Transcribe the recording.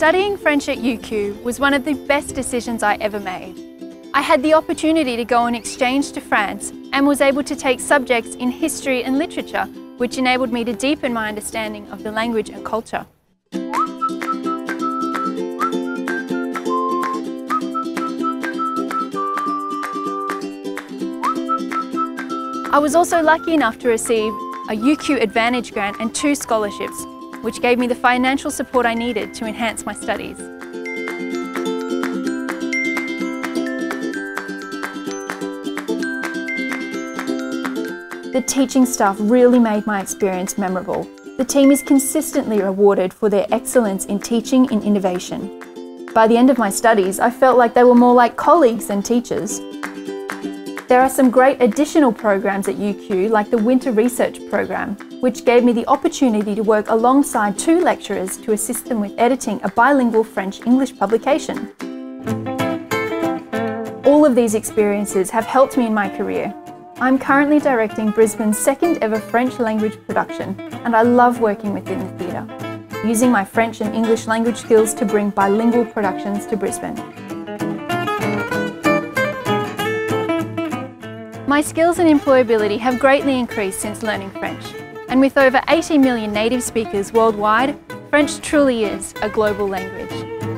Studying French at UQ was one of the best decisions I ever made. I had the opportunity to go on exchange to France and was able to take subjects in history and literature, which enabled me to deepen my understanding of the language and culture. I was also lucky enough to receive a UQ Advantage grant and two scholarships, which gave me the financial support I needed to enhance my studies. The teaching staff really made my experience memorable. The team is consistently rewarded for their excellence in teaching and innovation. By the end of my studies, I felt like they were more like colleagues than teachers. There are some great additional programs at UQ like the Winter Research Program, which gave me the opportunity to work alongside two lecturers to assist them with editing a bilingual French-English publication. All of these experiences have helped me in my career I'm currently directing Brisbane's second ever French language production and I love working within the theatre, using my French and English language skills to bring bilingual productions to Brisbane. My skills and employability have greatly increased since learning French, and with over 80 million native speakers worldwide, French truly is a global language.